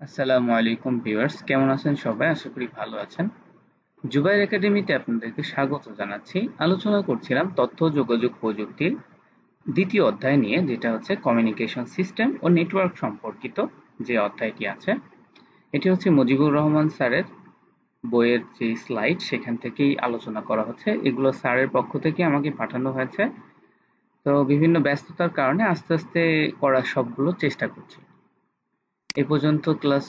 আসসালামু আলাইকুম ভিউয়ার্স, কেমন আছেন সবাই? আশা করি ভালো আছেন। জুবাইর একাডেমিতে আপনাদেরকে স্বাগত জানাচ্ছি। আলোচনা করছিলাম তথ্য, যোগাযোগ প্রযুক্তির দ্বিতীয় অধ্যায় নিয়ে, যেটা হচ্ছে কমিউনিকেশন সিস্টেম ও নেটওয়ার্ক সম্পর্কিত যে অধ্যায়টি আছে। এটি হচ্ছে মুজিবুর রহমান স্যারের বইয়ের যে স্লাইড সেখান থেকেই আলোচনা করা হচ্ছে। এগুলো স্যারের পক্ষ থেকে আমাকে পাঠানো হয়েছে। তো বিভিন্ন ব্যস্ততার কারণে আস্তে আস্তে করার সবগুলো চেষ্টা করছি। এ পর্যন্ত ক্লাস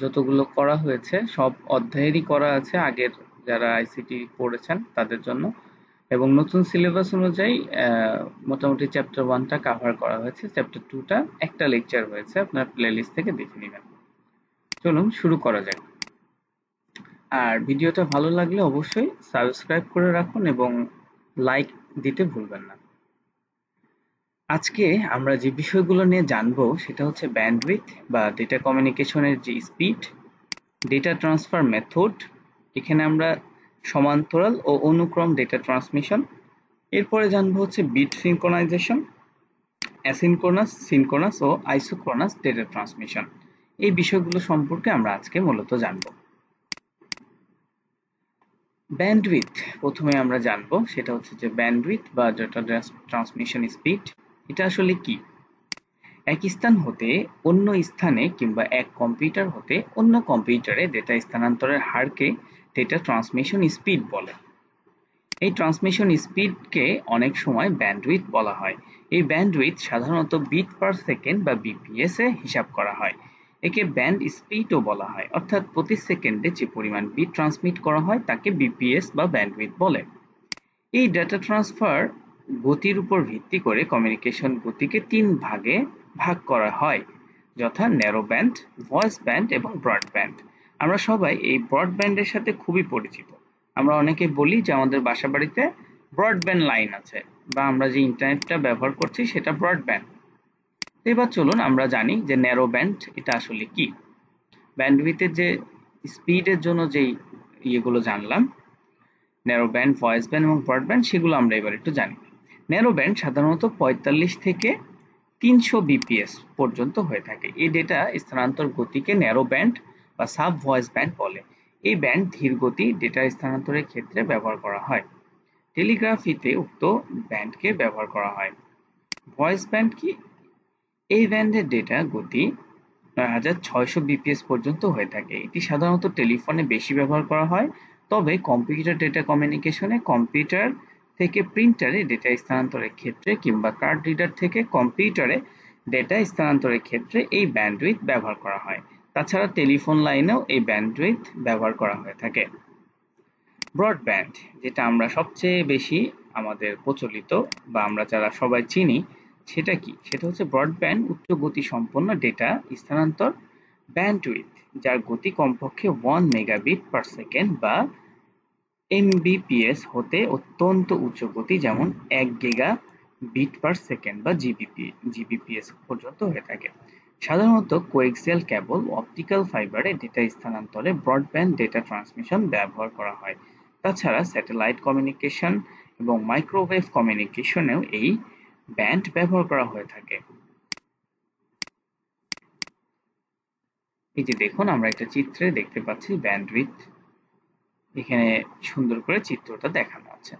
যতগুলো করা হয়েছে, সব অধ্যায়েরই করা আছে আগের যারা আইসিটি পড়েছেন তাদের জন্য। এবং নতুন সিলেবাস অনুযায়ী মোটামুটি চ্যাপ্টার ওয়ানটা কাভার করা হয়েছে চ্যাপ্টার টুটা একটা লেকচার হয়েছে, আপনার প্লেলিস্ট থেকে দেখে নেবেন। চলুন শুরু করা যাক। আর ভিডিওটা ভালো লাগলে অবশ্যই সাবস্ক্রাইব করে রাখুন এবং লাইক দিতে ভুলবেন না। আজকে আমরা যে বিষয়গুলো নিয়ে জানব সেটা হচ্ছে ব্যান্ডউইথ বা ডেটা কমিউনিকেশনের যে স্পিড ডেটা ট্রান্সফার মেথড এখানে আমরা সমান্তরাল ও অনুক্রম ডেটা ট্রান্সমিশন এরপরে জানব হচ্ছে বিট সিনক্রোনাইজেশন অ্যাসিনক্রোনাস সিনক্রোনাস ও আইসোক্রোনাস ডেটা ট্রান্সমিশন এই বিষয়গুলো সম্পর্কে আমরা আজকে মূলত জানব। ব্যান্ডউইথ প্রথমে আমরা জানব, সেটা হচ্ছে যে ব্যান্ডউইথ বা ডেটা ট্রান্সমিশন স্পিড এটা আসলে কি? এক স্থান হতে অন্য স্থানে কিংবা এক কম্পিউটার হতে অন্য কম্পিউটারে ডেটা স্থানান্তরের হারকে ডেটা ট্রান্সমিশন স্পিড বলে। এই ট্রান্সমিশন স্পিডকে অনেক সময় ব্যান্ডউইথ বলা হয়। এই ব্যান্ডউইথ সাধারণত বিট পার সেকেন্ড বা বিপিএস এ হিসাব করা হয়। একে ব্যান্ড স্পিডও বলা হয়। অর্থাৎ প্রতি সেকেন্ডে যে পরিমাণ বিট ট্রান্সমিট করা হয় তাকে বিপিএস বা ব্যান্ডউইথ বলে। এই ডেটা ট্রান্সফার গতির উপর ভিত্তি করে কমিউনিকেশন গতিকে তিন ভাগে ভাগ করা হয়, যথা ন্যারো ব্যান্ড ভয়েস ব্যান্ড এবং ব্রডব্যান্ড আমরা সবাই এই ব্রডব্যান্ডের সাথে খুবই পরিচিত। আমরা অনেকে বলি যে আমাদের বাসা বাড়িতে ব্রডব্যান্ড লাইন আছে, বা আমরা যে ইন্টারনেটটা ব্যবহার করছি সেটা ব্রডব্যান্ড এবার চলুন আমরা জানি যে ন্যারো ব্যান্ড এটা আসলে কি। ব্যান্ডউইথের যে স্পিডের জন্য যেই ইয়েগুলো জানলাম ন্যারো ব্যান্ড ভয়েস ব্যান্ড এবং ব্রডব্যান্ড সেগুলো আমরা এবার একটু জানি। ন্যারো ব্যান্ড সাধারণত পঁয়তাল্লিশ থেকে তিনশো বিপিএস পর্যন্ত হয়ে থাকে। এই ডেটা স্থানান্তর গতিকে ন্যারো ব্যান্ড বা সাব ভয়েস ব্যান্ড বলে। এই ব্যান্ড ধীর গতি ডেটা স্থানান্তরের ক্ষেত্রে ব্যবহার করা হয়। টেলিগ্রাফিতে উক্ত ব্যান্ডকে ব্যবহার করা হয়। ভয়েস ব্যান্ড কি? এই ব্যান্ডের ডেটা গতি নয় হাজার ছয়শো বিপিএস পর্যন্ত হয়ে থাকে। এটি সাধারণত টেলিফোনে বেশি ব্যবহার করা হয়। তবে কম্পিউটার ডেটা কমিউনিকেশনে কম্পিউটার থেকে প্রিন্টারে ডেটা স্থানান্তরের ক্ষেত্রে কিংবা কার্ড রিডার থেকে কম্পিউটারে ডেটা স্থানান্তরের ক্ষেত্রে এই ব্যান্ডউইথ ব্যবহার করা হয়। তাছাড়া টেলিফোন লাইনেও এই ব্যান্ডউইথ ব্যবহার করা হয়ে থাকে। ব্রডব্যান্ড যেটা আমরা সবচেয়ে বেশি আমাদের প্রচলিত বা আমরা যারা সবাই চিনি, সেটা কি? সেটা হচ্ছে ব্রডব্যান্ড উচ্চ গতি সম্পন্ন ডেটা স্থানান্তর ব্যান্ডউইথ যার গতি কমপক্ষে ওয়ান মেগাবিট পার সেকেন্ড বা এমবিপিএস হতে অত্যন্ত উচ্চ গতি, যেমন এক গিগা বিট পার সেকেন্ড বা জিবিপি জিবিপিএস পর্যন্ত হয়ে থাকে। সাধারণত কোয়েক্সিয়াল কেবল অপটিক্যাল ফাইবারে ডেটা স্থানান্তরে ব্রডব্যান্ড ডেটা ট্রান্সমিশন ব্যবহার করা হয়। তাছাড়া স্যাটেলাইট কমিউনিকেশন এবং মাইক্রোওয়েভ কমিউনিকেশনেও এই ব্যান্ড ব্যবহার করা হয়ে থাকে। এই যে দেখুন, আমরা একটা চিত্রে দেখতে পাচ্ছি ব্যান্ডউইথ। এখানে সুন্দর করে চিত্রটা দেখানো আছে।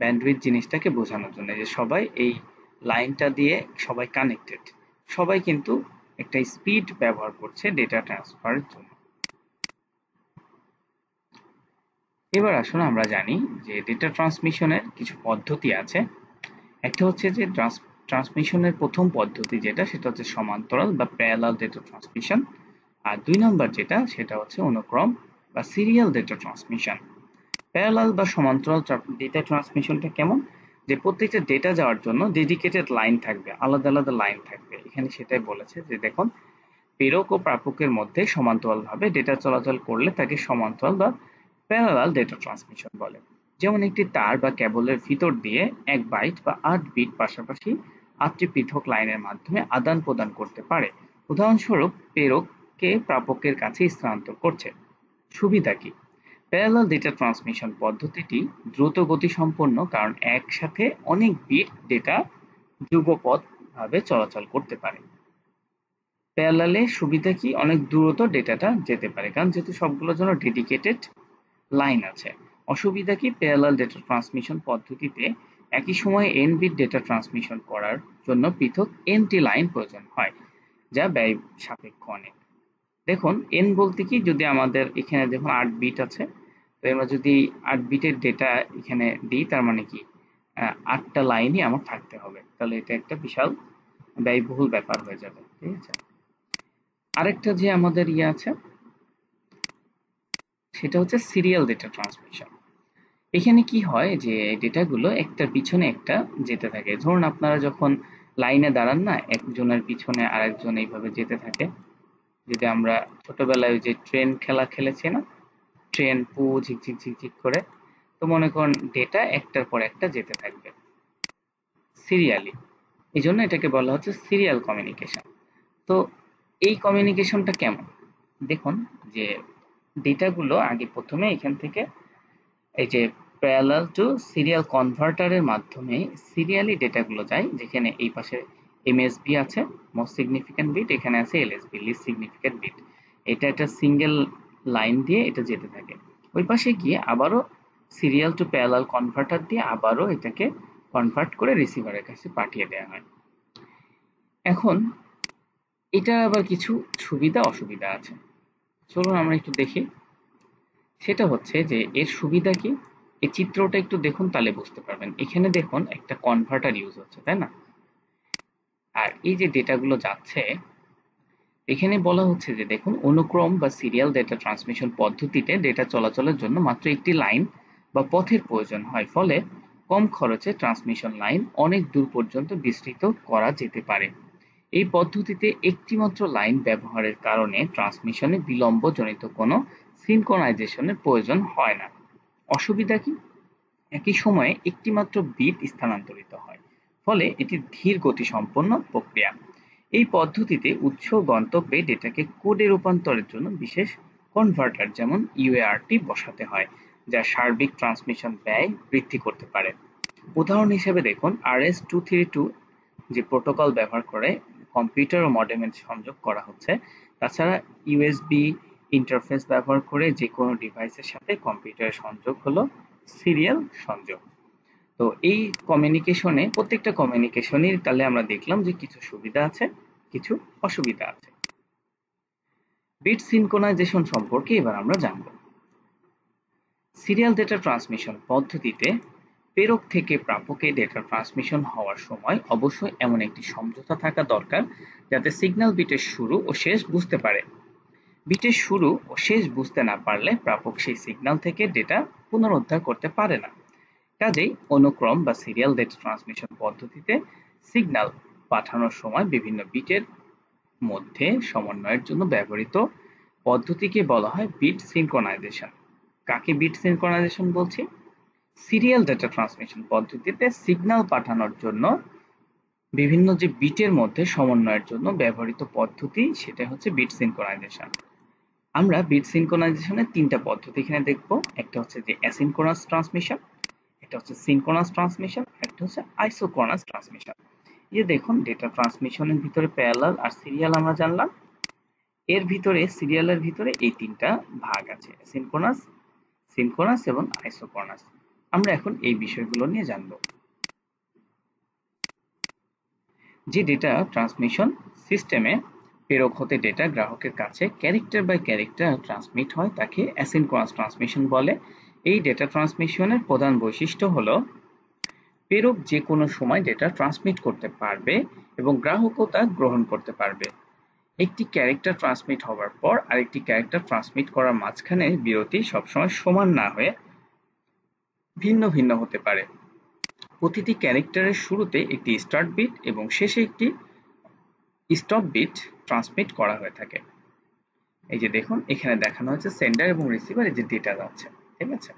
ব্যান্ডউইথ জিনিসটাকে বোঝানোর জন্য যে সবাই এই লাইনটা দিয়ে সবাই কানেক্টেড সবাই কিন্তু একটা স্পিড ব্যবহার করছে ডেটা ট্রান্সফারের জন্য। এবার আসুন আমরা জানি যে ডেটা ট্রান্সমিশনের কিছু পদ্ধতি আছে। একটা হচ্ছে যে ট্রান্সমিশনের প্রথম পদ্ধতি যেটা, সেটা হচ্ছে সমান্তরাল বা প্যারালাল ডেটা ট্রান্সমিশন আর দুই নম্বর যেটা, সেটা হচ্ছে অনুক্রম বা সিরিয়াল ডেটা ট্রান্সমিশন প্যারালাল বা সমান্তরাল ডেটা ট্রান্সমিশনটা কেমন? যে প্রত্যেকটা ডেটা যাওয়ার জন্য ডেডিকেটেড লাইন থাকবে, আলাদা আলাদা লাইন থাকবে। এখানে সেটাই বলেছে যে দেখুন, প্রেরক ও প্রাপকের মধ্যে সমান্তরালভাবে ডেটা চলাচল করলে তাকে সমান্তরাল বা প্যারালাল ডেটা ট্রান্সমিশন বলে। যেমন একটি তার বা কেবলের ভিতর দিয়ে এক বাইট বা আট বিট পাশাপাশি আটটি পৃথক লাইনের মাধ্যমে আদান প্রদান করতে পারে। উদাহরণস্বরূপ প্রেরককে প্রাপকের কাছে স্থানান্তর করছে। সুবিধা কি প্যারালাল ডেটা ট্রান্সমিশন পদ্ধতিটি দ্রুত গতি সম্পন্ন কারণ একসাথে অনেক বিট ডেটা যুগপৎ ভাবে চলাচল করতে পারে। প্যারালালে সুবিধা কি? অনেক দ্রুত ডেটাটা যেতে পারে, কারণ যেহেতু সবগুলোর জন্য ডেডিকেটেড লাইন আছে। অসুবিধা কি? প্যারালাল ডেটা ট্রান্সমিশন পদ্ধতিতে একই সময়ে এন বিট ডেটা ট্রান্সমিশন করার জন্য পৃথক এনটি লাইন প্রয়োজন হয়, যা ব্যয় সাপেক্ষ অনেক। দেখুন এন বলতে কি, যদি আমাদের এখানে দেখুন আট বিট আছে তো আমরা যদি আট বিটের ডেটা এখানে দিই, তার মানে কি আটটা লাইনই আমার থাকতে হবে। তাহলে এটা একটা বিশাল ব্যয়বহুল ব্যাপার হয়ে যাবে, ঠিক আছে? আরেকটা যে আমাদের ইয়ে আছে, সেটা হচ্ছে সিরিয়াল ডেটা ট্রান্সমিশন এখানে কি হয় যে ডেটাগুলো একটার পিছনে একটা যেতে থাকে। ধরুন, আপনারা যখন লাইনে দাঁড়ান না, একজনের পিছনে আরেকজন এইভাবে যেতে থাকে যদি আমরা ছোটবেলায় ওই যে ট্রেন খেলা খেলেছি না? ট্রেন পু ঝিকঝিক ঝিকঝিক করে। তো মনে করুন, ডেটা একটার পর একটা যেতে থাকবে। সিরিয়ালি। এই জন্য এটাকে বলা হচ্ছে সিরিয়াল কমিউনিকেশন। তো এই কমিউনিকেশনটা কেমন? দেখুন, যে ডেটাগুলো আগে প্রথমে এখান থেকে এই যে প্যারালাল টু সিরিয়াল কনভার্টারের মাধ্যমে সিরিয়ালি ডেটাগুলো যায়, যেখানে এই পাশে এমএসবি আছে মোস্ট সিগনিফিক্যান্ট বিট এখানে আছে এলএসবি লিস্ট সিগনিফিক্যান্ট বিট এটা একটা সিঙ্গেল লাইন দিয়ে এটা যেতে থাকে। ওই পাশে গিয়ে আবারও সিরিয়াল টু প্যারালাল কনভার্টার দিয়ে আবারও এটাকে কনভার্ট করে রিসিভারের কাছে পাঠিয়ে দেওয়া হয়। এখন, এটা আবার কিছু সুবিধা, অসুবিধা আছে। চলুন আমরা একটু দেখি। সেটা হচ্ছে যে, এর সুবিধা কি? এই চিত্রটা একটু দেখুন, তাহলে বুঝতে পারবেন। এখানে দেখুন, একটা কনভার্টার ইউজ হচ্ছে, তাই না? আর এই যে ডেটাগুলো যাচ্ছে, এখানে বলা হচ্ছে যে দেখুন, অনুক্রম বা সিরিয়াল ডেটা ট্রান্সমিশন পদ্ধতিতে ডেটা চলাচলের জন্য মাত্র একটি লাইন বা পথের প্রয়োজন হয়। ফলে কম খরচে ট্রান্সমিশন লাইন অনেক দূর পর্যন্ত বিস্তৃত করা যেতে পারে। এই পদ্ধতিতে একটিমাত্র লাইন ব্যবহারের কারণে ট্রান্সমিশনে বিলম্ব জনিত কোনো সিনক্রোনাইজেশনের প্রয়োজন হয় না। অসুবিধা কি? একই সময়ে একটিমাত্র বিট স্থানান্তরিত হয়। ফলে এটি ধীর গতি সম্পন্ন প্রক্রিয়া। এই পদ্ধতিতে উৎস গন্তব্যে ডেটাকে কোডে রূপান্তরের জন্য বিশেষ কনভার্টার যেমন ইউএআরটি বসাতে হয়, যা সার্বিক ট্রান্সমিশন ব্যয় বৃদ্ধি করতে পারে। উদাহরণ হিসেবে দেখুন R S two three two যে প্রোটোকল ব্যবহার করে কম্পিউটার ও মডেমের সংযোগ করা হচ্ছে, তাছাড়া ইউএসবি ইন্টারফেস ব্যবহার করে যে কোনো ডিভাইসের সাথে কম্পিউটারের সংযোগ হলো সিরিয়াল সংযোগ। তো এই কমিউনিকেশনে প্রত্যেকটা কমিউনিকেশনের তাহলে আমরা দেখলাম যে কিছু সুবিধা আছে, কিছু অসুবিধা আছে। বিট সিনকোনাইজেশন সম্পর্কে এবার আমরা জানব। সিরিয়াল ডেটা ট্রান্সমিশন পদ্ধতিতে প্রেরক থেকে প্রাপকে ডেটা ট্রান্সমিশন হওয়ার সময় অবশ্যই এমন একটি সমঝোতা থাকা দরকার যাতে সিগন্যাল বিটের শুরু ও শেষ বুঝতে পারে। বিটের শুরু ও শেষ বুঝতে না পারলে প্রাপক সেই সিগন্যাল থেকে ডেটা পুনরুদ্ধার করতে পারে না। কাজেই অনুক্রম বা সিরিয়াল ডেটা ট্রান্সমিশন পদ্ধতিতে সিগন্যাল পাঠানোর সময় বিভিন্ন বিটের মধ্যে সমন্বয়ের জন্য ব্যবহৃত পদ্ধতিকে বলা হয় বিট সিনক্রোনাইজেশন কাকে বিট সিনক্রোনাইজেশন বলছি? সিরিয়াল ডেটা ট্রান্সমিশন পদ্ধতিতে সিগন্যাল পাঠানোর জন্য বিভিন্ন যে বিটের মধ্যে সমন্বয়ের জন্য ব্যবহৃত পদ্ধতি, সেটা হচ্ছে বিট সিনক্রোনাইজেশন আমরা বিট সিনক্রোনাইজেশনের তিনটা পদ্ধতি এখানে দেখব। একটা হচ্ছে যে অ্যাসিনক্রোনাস ট্রান্সমিশন একটা হচ্ছে সিনক্রোনাস ট্রান্সমিশন একটা হচ্ছে আইসোক্রোনাস ট্রান্সমিশন এই দেখুন ডেটা ট্রান্সমিশনের ভিতরে প্যারালাল আর সিরিয়াল আমরা জানলাম। এর ভিতরে সিরিয়ালের ভিতরে এই তিনটা ভাগ আছে সিনক্রোনাস সিনক্রোনাস এবং আইসোক্রোনাস আমরা এখন এই বিষয়গুলো নিয়ে জানব। যে ডেটা ট্রান্সমিশন সিস্টেমে প্রেরক হতে ডেটা গ্রাহকের কাছে ক্যারেক্টার বাই ক্যারেক্টার ট্রান্সমিট হয়, তাকে অ্যাসিনক্রোনাস ট্রান্সমিশন বলে। এই ডেটা ট্রান্সমিশনের প্রধান বৈশিষ্ট্য হল, প্রেরক যে কোনো সময় ডেটা ট্রান্সমিট করতে পারবে এবং গ্রাহকও তা গ্রহণ করতে পারবে। একটি ক্যারেক্টার ট্রান্সমিট হওয়ার পর আরেকটি ক্যারেক্টার ট্রান্সমিট করার মাঝখানে বিরতি সবসময় সমান না হয়ে ভিন্ন ভিন্ন হতে পারে। প্রতিটি ক্যারেক্টারের শুরুতে একটি স্টার্ট বিট এবং শেষে একটি স্টপ বিট ট্রান্সমিট করা হয়ে থাকে। এই যে দেখুন, এখানে দেখানো হয়েছে সেন্ডার এবং রিসিভার যে ডেটা যাচ্ছে। ঠিক আছে?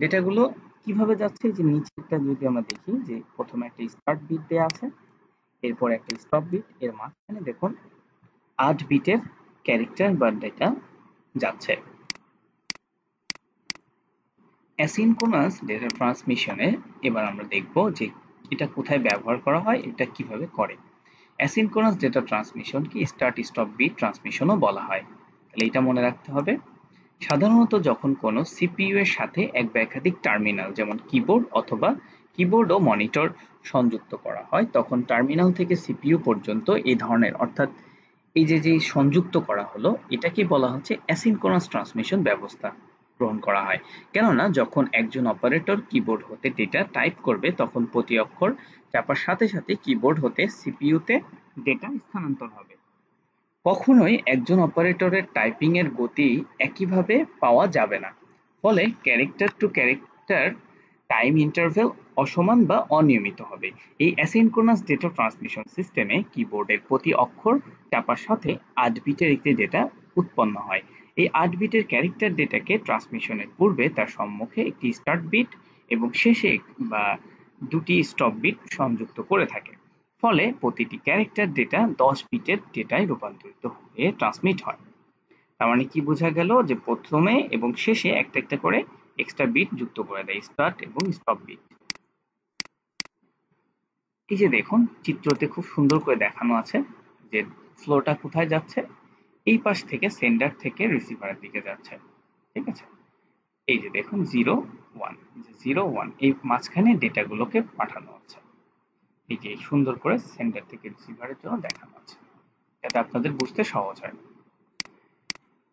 ডেটাগুলো কীভাবে যাচ্ছে? যে নিচেরটা যদি আমরা দেখি, যে প্রথমে একটা স্টার্ট বিট দেওয়া আছে, এরপর একটা স্টপ বিট এর মাঝখানে দেখুন আট বিটের ক্যারেক্টার বা ডেটা যাচ্ছে। অ্যাসিনক্রোনাস ডেটা ট্রান্সমিশনে এবার আমরা দেখব যে এটা কোথায় ব্যবহার করা হয়, এটা কীভাবে করে। অ্যাসিনক্রোনাস ডেটা ট্রান্সমিশনকে স্টার্ট স্টপ বিট ট্রান্সমিশনও বলা হয়। তাহলে এটা মনে রাখতে হবে। সাধারণত যখন কোনো সিপিইউ এর সাথে এক বা একাধিক টার্মিনাল, যেমন কিবোর্ড অথবা কিবোর্ড ও মনিটর সংযুক্ত করা হয়, তখন টার্মিনাল থেকে সিপিইউ পর্যন্ত এই ধরনের, অর্থাৎ এই যে যে সংযুক্ত করা হলো, এটাকে বলা হচ্ছে অ্যাসিনক্রোনাস ট্রান্সমিশন ব্যবস্থা গ্রহণ করা হয়। কেননা, যখন একজন অপারেটর কিবোর্ড হতে ডেটা টাইপ করবে, তখন প্রতি অক্ষর চাপার সাথে সাথে কিবোর্ড হতে সিপিইউতে ডেটা স্থানান্তর হবে। কখনোই একজন অপারেটরের টাইপিং এর গতি একইভাবে পাওয়া যাবে না। ফলে character to character time interval অসমান বা অনিয়মিত হবে। এই অ্যাসিনক্রোনাস ডেটা ট্রান্সমিশন সিস্টেমে কিবোর্ডের প্রতি অক্ষর চাপার সাথে আট বিটের একটি ডেটা উৎপন্ন হয়। এই আট বিটের ক্যারেক্টার ডেটাকে ট্রান্সমিশনের পূর্বে তার সম্মুখে একটি স্টার্ট বিট এবং শেষে বা দুটি স্টপ বিট সংযুক্ত করে থাকে। ফলে প্রতিটি ক্যারেক্টার ডেটা দশ বিটের ডেটায় রূপান্তরিত হয়ে ট্রান্সমিট হয়। তার মানে কি বোঝা গেল যে প্রথমে এবং শেষে একটা একটা করে এক্সট্রা বিট যুক্ত করে দেয় স্টার্ট এবং স্টপ বিট এই যে দেখুন, চিত্রতে খুব সুন্দর করে দেখানো আছে যে ফ্লোটা কোথায় যাচ্ছে? এই পাশ থেকে সেন্ডার থেকে রিসিভারের দিকে যাচ্ছে, ঠিক আছে? এই যে দেখুন জিরো ওয়ান জিরো ওয়ান এই মাঝখানে ডেটাগুলোকে পাঠানো হচ্ছে। এই যে সুন্দর করে সেন্ডার থেকে রিসিভারের জন্য দেখানো আছে যাতে আপনাদের বুঝতে সহজ হয়।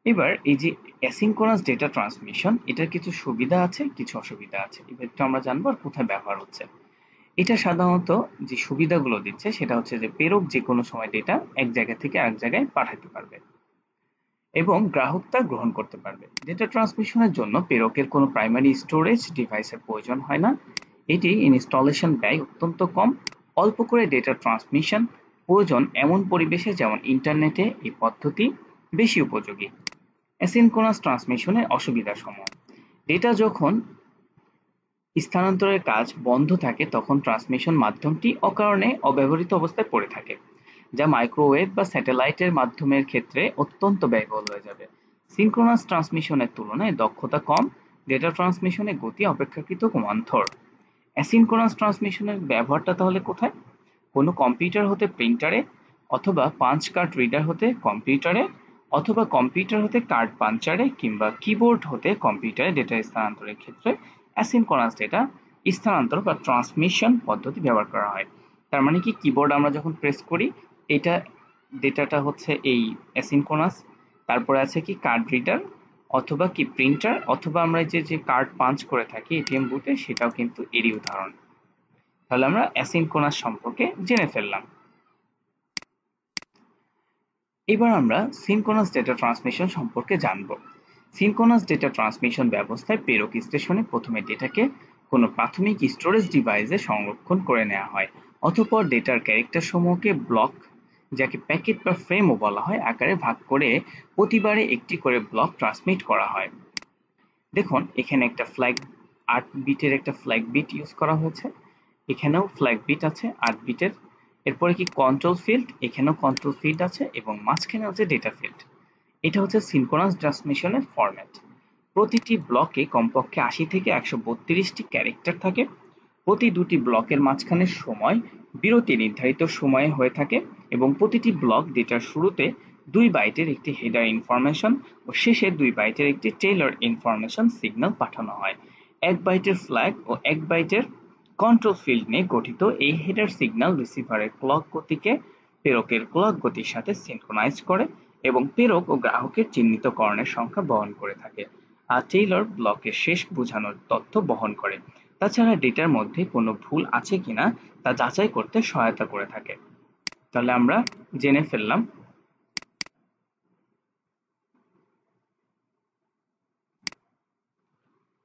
এবার এই যে অ্যাসিনক্রোনাস ডেটা ট্রান্সমিশন এটার কিছু সুবিধা আছে, কিছু অসুবিধা আছে। এবার একটু আমরা জানব আর কোথায় ব্যবহার হচ্ছে। এটা সাধারণত যে সুবিধাগুলো দিচ্ছে, সেটা হচ্ছে যে প্রেরক যে কোনো সময় ডেটা এক জায়গা থেকে আরেক জায়গায় পাঠাতে পারবে এবং গ্রাহক তা গ্রহণ করতে পারবে। ডেটা ট্রান্সমিশনের জন্য প্রেরকের কোনো প্রাইমারি স্টোরেজ ডিভাইসের প্রয়োজন হয় না। এটি ইনস্টলেশন ব্যয় অত্যন্ত কম অল্প করে ডেটা ট্রান্সমিশন প্রয়োজন এমন পরিবেশে যেমন ইন্টারনেটে এই পদ্ধতি বেশি উপযোগী। অ্যাসিনক্রোনাস ট্রান্সমিশনের অসুবিধা সমূহ ডেটা যখন স্থানান্তরের কাজ বন্ধ থাকে, তখন ট্রান্সমিশন মাধ্যমটি অকারণে অব্যবহৃত অবস্থায় পড়ে থাকে, যা মাইক্রোওয়েভ বা স্যাটেলাইটের মাধ্যমের ক্ষেত্রে অত্যন্ত ব্যয়বহুল হয়ে যাবে। সিনক্রোনাস ট্রান্সমিশনের তুলনায় দক্ষতা কম ডেটা ট্রান্সমিশনের গতি অপেক্ষাকৃত কমান্থর অ্যাসিনক্রোনাস ট্রান্সমিশনের ব্যবহারটা তাহলে কোথায়? কোনো কম্পিউটার হতে প্রিন্টারে, অথবা পাঞ্চ কার্ড রিডার হতে কম্পিউটারে, অথবা কম্পিউটার হতে কার্ড পাঞ্চারে, কিংবা কিবোর্ড হতে কম্পিউটারে ডেটা স্থানান্তরের ক্ষেত্রে অ্যাসিনক্রোনাস ডেটা স্থানান্তর বা ট্রান্সমিশন পদ্ধতি ব্যবহার করা হয়। তার মানে কি? কিবোর্ড আমরা যখন প্রেস করি, এটা ডেটাটা হচ্ছে এই অ্যাসিনক্রোনাস, তারপরে আছে কি? কার্ড রিডার অথবা কি প্রিন্টার অথবা আমরা যে যে কার্ড পাঞ্চ করে থাকি এটিএম বুথে সেটাও কিন্তু এরই উদাহরণ। তাহলে আমরা অ্যাসিনক্রোনাস সম্পর্কে জেনে ফেললাম। এবার আমরা সিনকোনাস ডেটা ট্রান্সমিশন সম্পর্কে জানব। সিনকোনাস ডেটা ট্রান্সমিশন ব্যবস্থায় প্রেরক স্টেশনে প্রথমে ডেটাকে কোনো প্রাথমিক স্টোরেজ ডিভাইসে সংরক্ষণ করে নেওয়া হয়, অতঃপর ডেটার ক্যারেক্টার সমূহকে ব্লক যাকে প্যাকেট বা ফ্রেমও বলা হয়, আকারে ভাগ করে প্রতিবারে একটি করে ব্লক ট্রান্সমিট করা হয়। দেখুন, এখানে একটা ফ্ল্যাগ আট বিটের একটা ফ্ল্যাগ বিট ইউজ করা হয়েছে। এখানেও ফ্ল্যাগ বিট আছে আট বিটের। এরপরে কি কন্ট্রোল ফিল্ড এখানেও কন্ট্রোল ফিল্ড আছে এবং মাঝখানে হচ্ছে ডেটা ফিল্ড এটা হচ্ছে সিনকোনাস ট্রান্সমিশনের ফরম্যাট প্রতিটি ব্লকে কমপক্ষে আশি থেকে একশো বত্রিশটি ক্যারেক্টার থাকে। প্রতি দুটি ব্লকের মাঝখানে সময় বিরতি নির্ধারিত সময়ে হয়ে থাকে। এবং প্রতিটি ব্লক ডেটার শুরুতে দুই বাইটের একটি হেডার ইনফরমেশন ও শেষে দুই বাইটের একটি টেইলর ইনফরমেশন সিগন্যাল পাঠানো হয়। এক বাইটের ফ্ল্যাগ ও এক বাইটের কন্ট্রোল ফিল্ড নিয়ে গঠিত এই হেডার সিগন্যাল রিসিভারের ক্লক গতিকে প্রেরকের ক্লক গতির সাথে সিনক্রোনাইজ করে এবং প্রেরক ও গ্রাহকের চিহ্নিতকরণের সংখ্যা বহন করে থাকে। আর টেইলর ব্লকের শেষ বোঝানোর তথ্য বহন করে। তাছাড়া ডেটার মধ্যে কোনো ভুল আছে কিনা তা যাচাই করতে সহায়তা করে থাকে। তাহলে আমরা জেনে ফেললাম।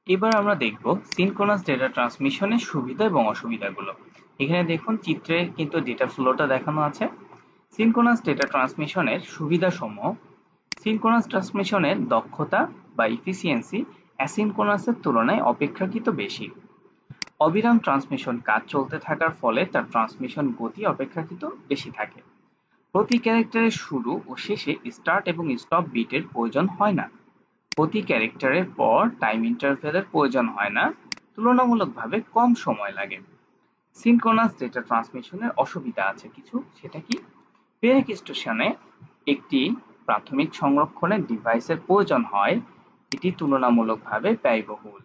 এবার আমরা দেখব সিনক্রোনাস ডেটা ট্রান্সমিশনের সুবিধা এবং অসুবিধাগুলো। এখানে দেখুন চিত্রে কিন্তু ডেটা ফ্লোটা দেখানো আছে। সিনক্রোনাস ডেটা ট্রান্সমিশনের সুবিধাসমূহ। সিনক্রোনাস ট্রান্সমিশনের দক্ষতা বা ইফিসিয়েন্সি অ্যাসিনক্রোনাসের তুলনায় অপেক্ষাকৃত বেশি। অবিরাম ট্রান্সমিশন কাজ চলতে থাকার ফলে তার ট্রান্সমিশন গতি অপেক্ষাকৃত বেশি থাকে। প্রতি ক্যারেক্টারের শুরু ও শেষে স্টার্ট এবং স্টপ বিটের প্রয়োজন হয় না। প্রতি ক্যারেক্টারের পর টাইম ইন্টারভেলের প্রয়োজন হয় না। তুলনামূলকভাবে কম সময় লাগে। সিনক্রোনাস ডেটা ট্রান্সমিশনের অসুবিধা আছে কিছু, সেটা কি? পেরেক স্টেশনে একটি প্রাথমিক সংরক্ষণের ডিভাইসের প্রয়োজন হয়। এটি তুলনামূলকভাবে ব্যয়বহুল।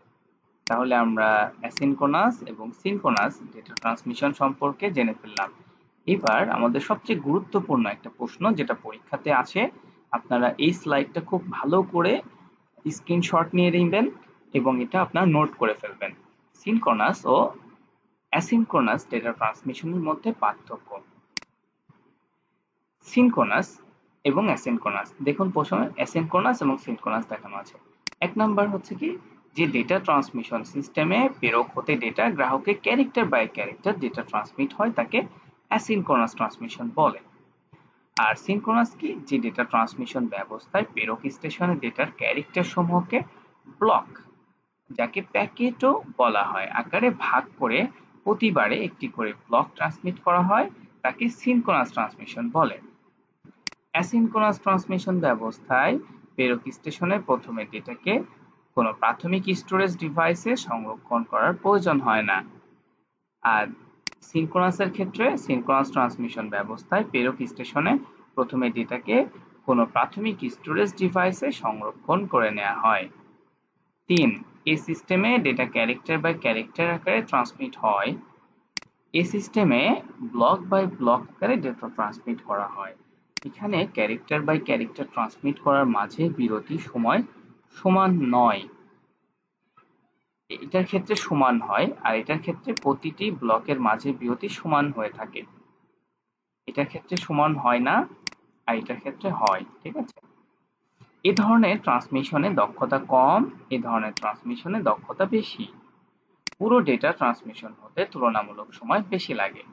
তাহলে আমরা অ্যাসিনক্রোনাস এবং সিনক্রোনাস ডেটা ট্রান্সমিশন সম্পর্কে জেনে ফেললাম। এবার আমাদের সবচেয়ে গুরুত্বপূর্ণ একটা প্রশ্ন যেটা পরীক্ষাতে আছে, আপনারা এই স্লাইডটা খুব ভালো করে স্ক্রিনশট নিয়ে নেবেন এবং এটা আপনার নোট করে ফেলবেন। সিনক্রোনাস ও অ্যাসিনক্রোনাস ডেটা ট্রান্সমিশনের মধ্যে পার্থক্য। সিনক্রোনাস এবং অ্যাসিনক্রোনাস দেখুন প্রথমে অ্যাসিনক্রোনাস এবং সিনক্রোনাস দেখানো আছে। এক নাম্বার হচ্ছে কি? যে ডেটা ট্রান্সমিশন সিস্টেমে প্রেরক হতে data গ্রাহকে character by character data transmit হয় তাকে অ্যাসিনক্রোনাস ট্রান্সমিশন বলে। আর সিনক্রোনাস কি? যে ডেটা ট্রান্সমিশন ব্যবস্থায় প্রেরক স্টেশনে ডেটার ক্যারেক্টার সমূহকে ব্লক যাকে প্যাকেটও বলা হয়। আকারে ভাগ করে প্রতিবারে একটি করে ব্লক ট্রান্সমিট করা হয়, তাকে সিনক্রোনাস ট্রান্সমিশন বলে। অ্যাসিনক্রোনাস ট্রান্সমিশন ব্যবস্থায় প্রেরক স্টেশনে প্রথমে ডেটাকে কোনো প্রাথমিক স্টোরেজ ডিভাইসে সংরক্ষণ করার প্রয়োজন হয় না। আর সিনক্রোনাসের ক্ষেত্রে সিনক্রোনাস ট্রান্সমিশন ব্যবস্থায় প্রেরক স্টেশনে প্রথমে ডেটাকে কোনো প্রাথমিক স্টোরেজ ডিভাইসে সংরক্ষণ করে নেওয়া হয়। তিন এই সিস্টেমে ডেটা ক্যারেক্টার বাই ক্যারেক্টার আকারে ট্রান্সমিট হয়। এই সিস্টেমে ব্লক বাই ব্লক আকারে ডেটা ট্রান্সমিট করা হয়। এখানে ক্যারেক্টার বাই ক্যারেক্টার ট্রান্সমিট করার মাঝে বিরতি সময় সমান নয়। এটার ক্ষেত্রে সমান হয় আর এটার ক্ষেত্রে প্রতিটি ব্লকের মাঝে বিরতি সমান হয়ে থাকে। এটার ক্ষেত্রে সমান হয় না আর এটার ক্ষেত্রে হয়, ঠিক আছে? এ ধরনের ট্রান্সমিশনে দক্ষতা কম, এ ধরনের ট্রান্সমিশনে দক্ষতা বেশি। পুরো ডেটা ট্রান্সমিশন হতে তুলনামূলক সময় বেশি লাগে।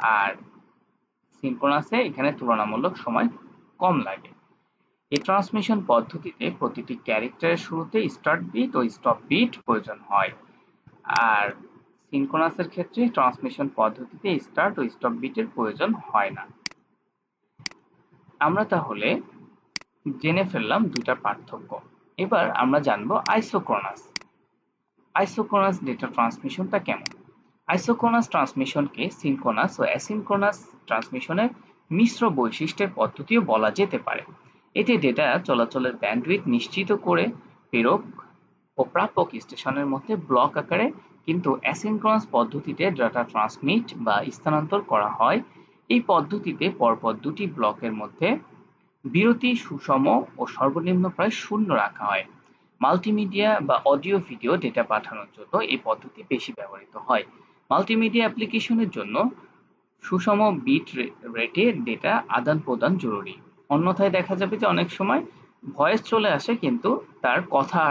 আর সিনক্রোনাসে এখানে তুলনামূলক সময় কম লাগে। এই ট্রান্সমিশন পদ্ধতিতে প্রতিটি ক্যারেক্টারের শুরুতে স্টার্ট বিট ও স্টপ বিট প্রয়োজন হয়। আর সিনক্রোনাসের ক্ষেত্রে ট্রান্সমিশন পদ্ধতিতে স্টার্ট ও স্টপ বিটের প্রয়োজন হয় না। আমরা তাহলে জেনে ফেললাম দুটা পার্থক্য। এবার আমরা জানব আইসোক্রোনাস আইসোক্রোনাস ডেটা ট্রান্সমিশনটা কেমন? আইসোক্রোনাস ট্রান্সমিশনকে সিনক্রোনাস ও অ্যাসিনক্রোনাস ট্রান্সমিশনের মিশ্র বৈশিষ্ট্যের পদ্ধতিও বলা যেতে পারে। এতে ডেটা চলাচলের ব্যান্ডউইথ নিশ্চিত করে প্রেরক ও প্রাপক স্টেশনের মধ্যে ব্লক আকারে কিন্তু অ্যাসিনক্রোনাস পদ্ধতিতে ডাটা ট্রান্সমিট বা স্থানান্তর করা হয়। এই পদ্ধতিতে পরপর দুটি ব্লকের মধ্যে বিরতি, সুষম ও সর্বনিম্ন প্রায় শূন্য রাখা হয়। মাল্টিমিডিয়া বা অডিও ভিডিও ডেটা পাঠানোর জন্য এই পদ্ধতি বেশি ব্যবহৃত হয়। মাল্টিমিডিয়া অ্যাপ্লিকেশনের জন্য সুষম বিট রেটে ডেটা আদান প্রদান জরুরি। অন্যথায় দেখা যাবে যে অনেক সময় ভয়েস চলে আসে, কিন্তু তার কথা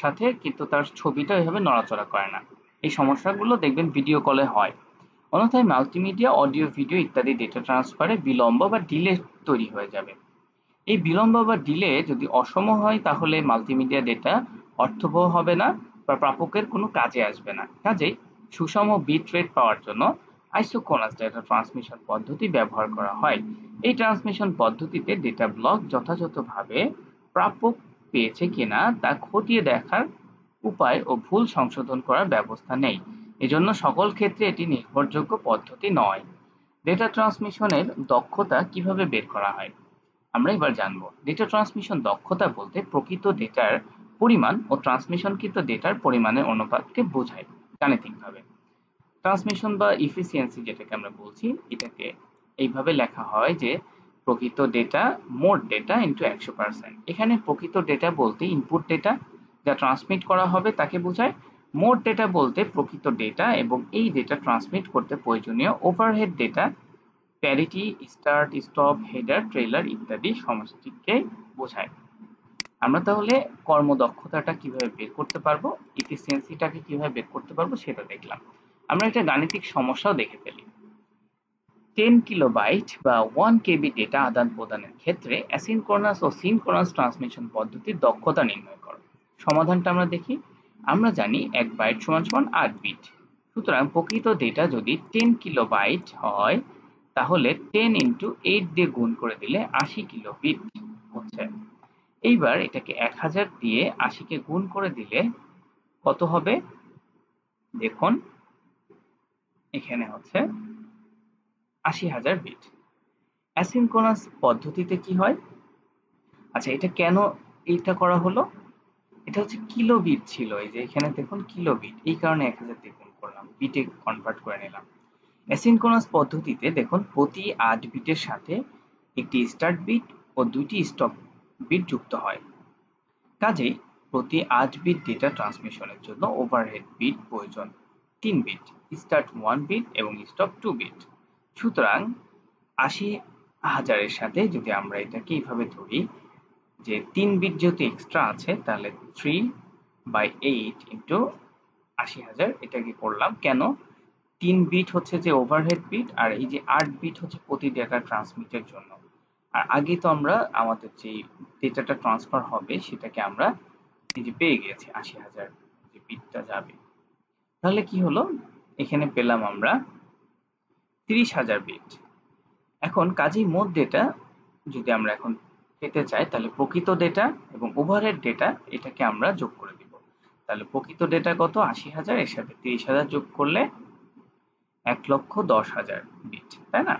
সাথে কিন্তু তার ছবিটা এভাবে নড়াচড়া করে না। এই সমস্যাগুলো দেখবেন ভিডিও কলে হয়। অন্যথায় মাল্টিমিডিয়া অডিও ভিডিও ইত্যাদি ডেটা ট্রান্সফারে বিলম্ব বা ডিলে তৈরি হয়ে যাবে। এই বিলম্ব বা ডিলে যদি অসম হয়, তাহলে মাল্টিমিডিয়া ডেটা অর্থবহ হবে না বা প্রাপকের কোনো কাজে আসবে না। কাজেই সুষম বিট রেট পাওয়ার জন্য আইসোকোনাস ডেটা ট্রান্সমিশন পদ্ধতি ব্যবহার করা হয়। এই ট্রান্সমিশন পদ্ধতিতে ডেটা ব্লক যথাযথভাবে প্রাপক পেয়েছে কিনা তা খতিয়ে দেখার উপায় ও ভুল সংশোধন করার ব্যবস্থা নেই। এজন্য সকল ক্ষেত্রে এটি নির্ভরযোগ্য পদ্ধতি নয়। ডেটা ট্রান্সমিশনের দক্ষতা কীভাবে বের করা হয়? আমরা এবার জানব। ডেটা ট্রান্সমিশন দক্ষতা বলতে প্রকৃত ডেটার পরিমাণ ও ট্রান্সমিশনকৃত ডেটার পরিমাণের অনুপাতকে বোঝায় গাণিতিকভাবে। ট্রান্সমিশন বা ইফিসিয়েন্সি যেটাকে আমরা বলছি, এটাকে এইভাবে লেখা হয় যে প্রকৃত ডেটা মোট ডেটা ইন্টু একশো পার্সেন্ট এখানে প্রকৃত ডেটা বলতে ইনপুট ডেটা যা ট্রান্সমিট করা হবে তাকে বোঝায়। মোট ডেটা বলতে প্রকৃত ডেটা এবং এই ডেটা ট্রান্সমিট করতে প্রয়োজনীয় overhead data parity start stop header trailer ইত্যাদি সমষ্টিকে বোঝায়। আমরা তাহলে কর্মদক্ষতাটা কীভাবে বের করতে পারব ইফিসিয়েন্সিটাকে কীভাবে বের করতে পারব সেটা দেখলাম। আমরা একটা গাণিতিক সমস্যাও দেখে ফেলি। টেন কিলোবাইট বা ওয়ান কেবি ডেটা আদান প্রদানের ক্ষেত্রে অ্যাসিনক্রোনাস ও সিনক্রোনাস ট্রান্সমিশন পদ্ধতির দক্ষতা নির্ণয় করো। সমাধানটা আমরা দেখি। আমরা জানি এক বাইট সমান সমান আট বিট সুতরাং প্রকৃত ডেটা যদি টেন কিলোবাইট হয়, তাহলে টেন ইন্টু এইট দিয়ে গুণ করে দিলে আশি কিলো বিট হচ্ছে। এইবার এটাকে এক হাজার দিয়ে আশিকে গুণ করে দিলে কত হবে? দেখুন এখানে হচ্ছে আশি হাজার বিট অ্যাসিনক্রোনাস পদ্ধতিতে কি হয়? আচ্ছা এটা কেন এইটা করা হলো? এটা হচ্ছে কিলো বিট ছিল, এই যে এখানে দেখুন কিলো বিট এই কারণে এক হাজার দ্বিগুণ করলাম বিটে কনভার্ট করে নিলাম। অ্যাসিনক্রোনাস পদ্ধতিতে দেখুন প্রতি আট বিটের সাথে একটি স্টার্ট বিট ও দুইটি স্টপ বিট যুক্ত হয়। কাজেই প্রতি আট বিট ডেটা ট্রান্সমিশনের জন্য ওভারহেড বিট প্রয়োজন। তিন বিট স্টার্ট ওয়ান বিট এবং স্টপ টু বিট সুতরাং আশি হাজারের সাথে যদি আমরা এটাকে এইভাবে ধরি, যে তিন বিট যেহেতু এক্সট্রা আছে, তাহলে থ্রি বাই এইট ইন্টু আশি হাজার এটাকে করলাম। কেন? তিন বিট হচ্ছে যে ওভারহেড বিট আর এই যে আট বিট হচ্ছে প্রতি ডেটা ট্রান্সমিটের জন্য। আর আগে তো আমরা আমাদের যে ডেটাটা ট্রান্সফার হবে, সেটাকে আমরা এই যে পেয়ে গেছি আশি হাজার যে বিটটা যাবে। তাহলে কি হলো? এখানে পেলাম আমরা তিরিশ হাজার বিট এখন কাজেই মোট ডেটা যদি আমরা এখন পেতে চাই, তাহলে প্রকৃত ডেটা এবং ওভারহেড ডেটা এটাকে আমরা যোগ করে দিব। তাহলে প্রকৃত ডেটা কত? আশি হাজার, এর সাথে তিরিশ হাজার যোগ করলে এক লক্ষ দশ হাজার বিট তাই না?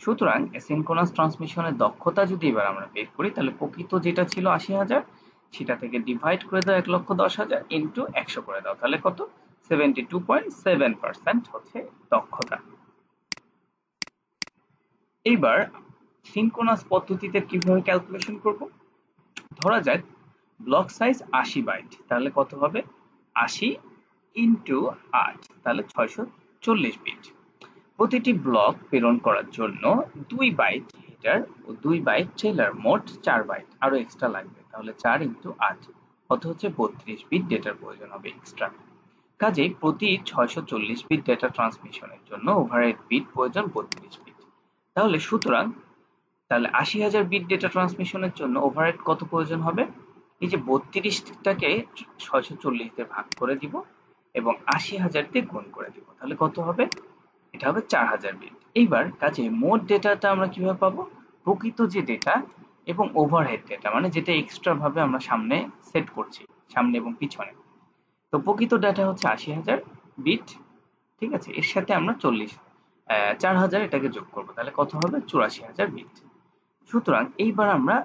সুতরাং অ্যাসিনক্রোনাস ট্রান্সমিশনের দক্ষতা যদি এবার আমরা বের করি, তাহলে প্রকৃত যেটা ছিল আশি হাজার, সেটা থেকে ডিভাইড করে দাও এক লক্ষ দশ হাজার ইন্টু একশো করে দাও। তাহলে কত? Seventy two point seven percent হচ্ছে দক্ষতা। এইবার সিনক্রোনাস পদ্ধতিতে কীভাবে ক্যালকুলেশন করব? ধরা যাক ব্লক সাইজ আশি বাইট তাহলে কত হবে? আশি ইন্টু আট, তাহলে ছয়শো চল্লিশ বিট প্রতিটি ব্লক প্রেরণ করার জন্য দুই বাইট হেডার ও দুই বাইট ট্রেলার মোট চার বাইট আরও এক্সট্রা লাগবে, তাহলে চার ইন্টু আট, কত হচ্ছে বত্রিশ বিট ডেটার প্রয়োজন হবে এক্সট্রা কাজেই প্রতি ছয়শো চল্লিশ বিট ডেটা ট্রান্সমিশনের জন্য ওভারহেড বিট প্রয়োজন বত্রিশ বিট তাহলে সুতরাং, তাহলে আশি হাজার বিট ডেটা ট্রান্সমিশনের জন্য ওভারহেড কত প্রয়োজন হবে? এই যে বত্রিশটাকে ছয়শো চল্লিশ ভাগ করে দিব এবং আশি হাজার দিয়ে গুণ করে দিব, তাহলে কত হবে? এটা হবে চার হাজার বিট এইবার কাজে মোট ডেটাটা আমরা কীভাবে পাবো? প্রকৃত যে ডেটা এবং ওভারহেড ডেটা মানে যেটা এক্সট্রা ভাবে আমরা সামনে সেট করছি, সামনে এবং পিছনে। তো প্রকৃত ডেটা হচ্ছে আশি হাজার বিট ঠিক আছে? এর সাথে আমরা চল্লিশ চার হাজার এটাকে যোগ করব, তাহলে কত হবে? চুরাশি হাজার বিট সুতরাং এইবার আমরা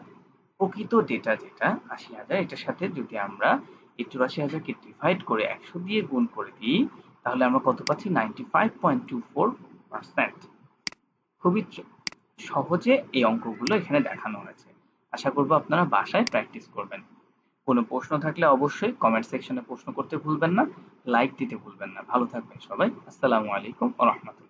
প্রকৃত ডেটা যেটা, আশি হাজার, এটার সাথে যদি আমরা এই চুরাশি হাজারকে ডিভাইড করে একশো দিয়ে গুণ করে দিই, তাহলে আমরা কত পাচ্ছি? Ninety five point two four percent খুবই সহজে এই অঙ্কগুলো এখানে দেখানো হয়েছে। আশা করব আপনারা বাসায় প্র্যাকটিস করবেন। কোনো প্রশ্ন থাকলে অবশ্যই কমেন্ট সেকশনে প্রশ্ন করতে ভুলবেন না লাইক দিতে ভুলবেন না। ভালো থাকবেন সবাই। আসসালামু আলাইকুম রহমতুল্লাহ।